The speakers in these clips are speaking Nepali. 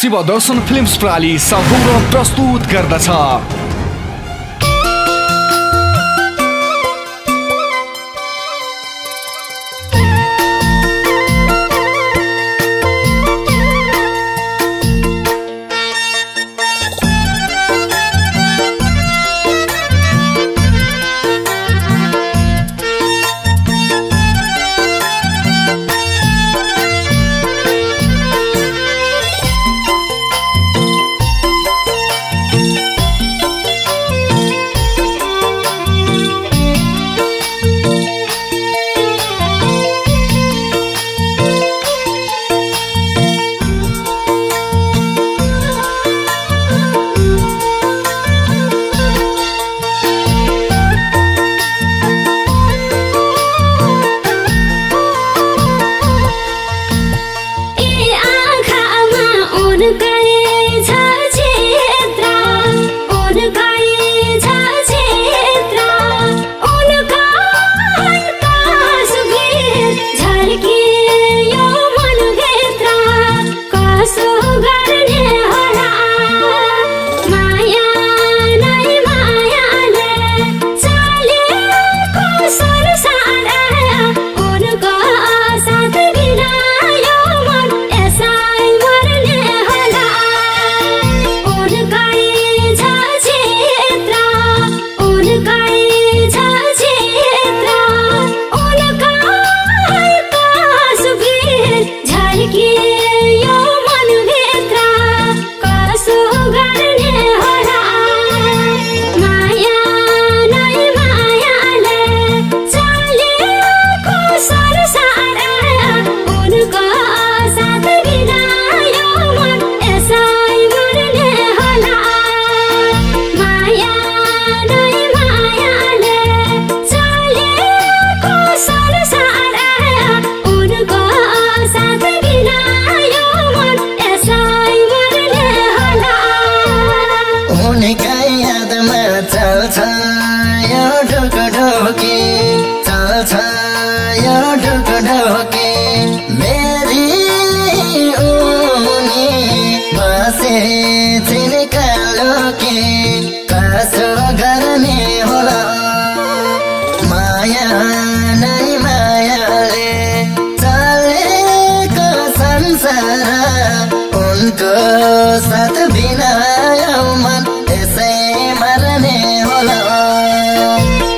शिवदर्शन फिल्म्स प्रणाली सम्पूर्ण प्रस्तुत गर्दछ। को साथ बिना मन यसै मर्ने होला।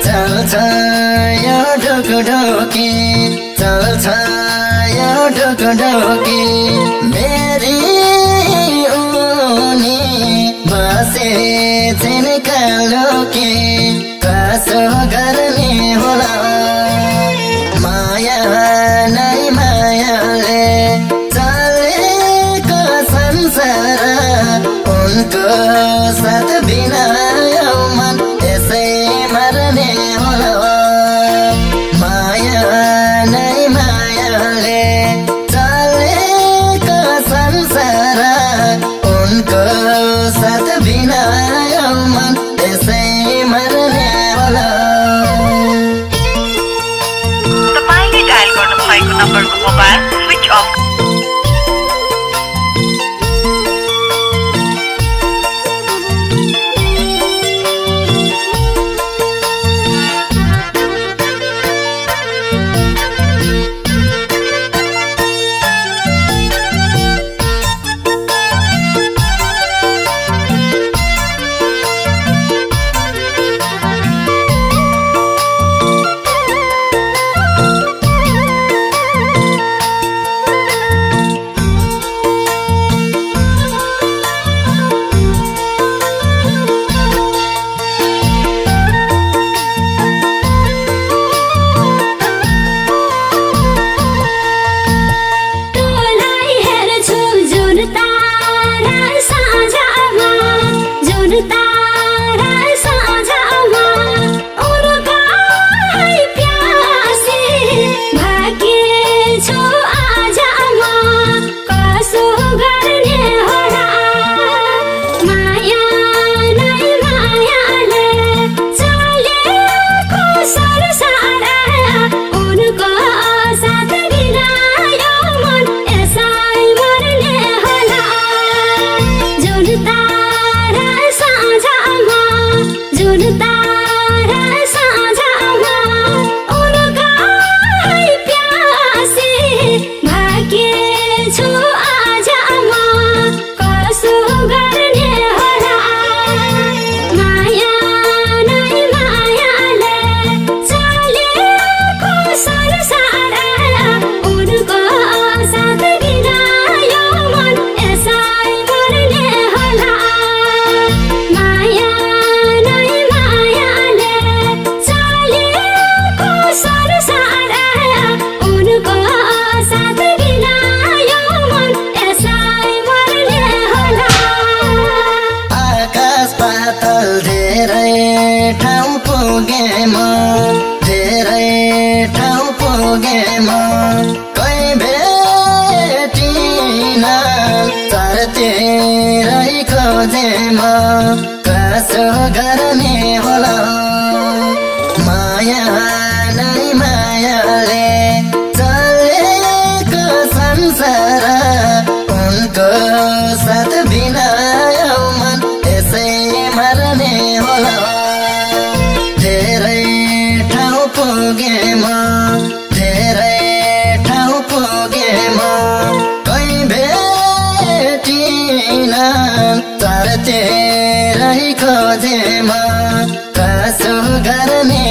चल्छ यो ढोक ढोकी चल्छ यो ढोक ढोकी। मेरी उनी बसे चिनकालो कि कसो गर girls at the beach. सुनता पुगे म धेरै ठाउँ पुगे म कहीँ भेटिन तर तेरै खोजे म कसो गर्ने होला? माया नै मायाले चलेको संसार। तेरै खोजेमा कसो गर्ने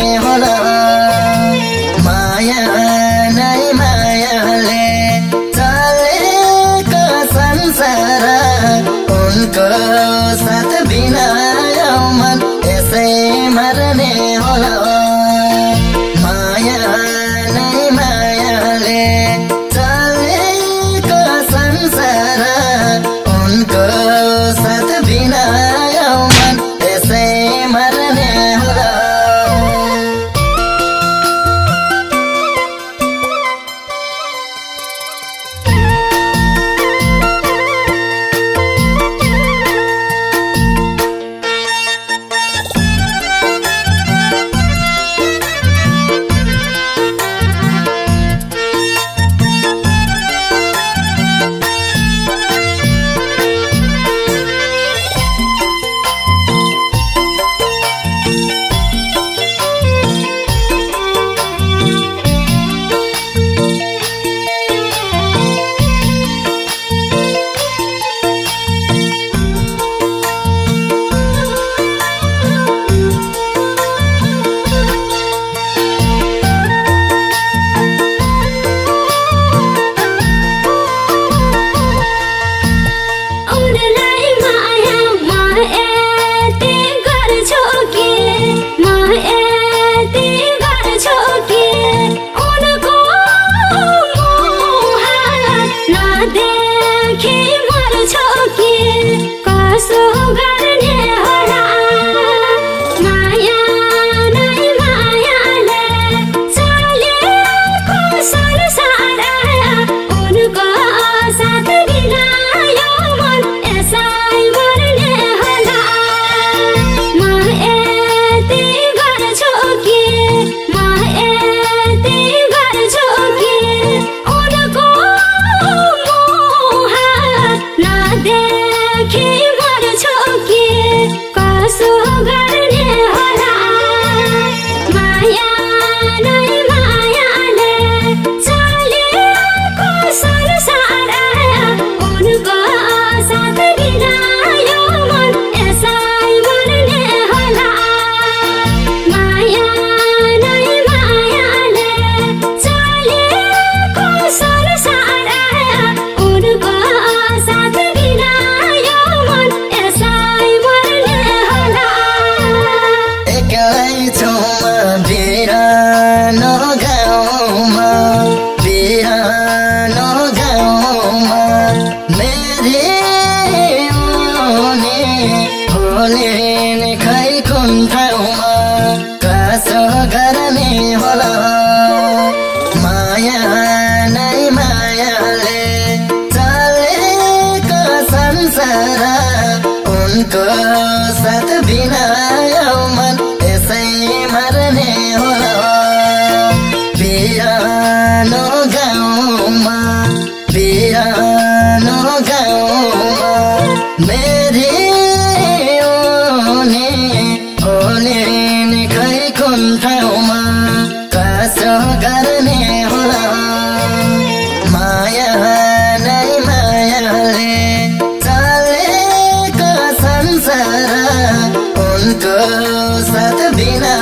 गाउँमा मेरी ओने ओले नै खै कुन ठाउँमा कसो गर्ने होला माया नै मायाले चलेको संसार उनको साथ बिना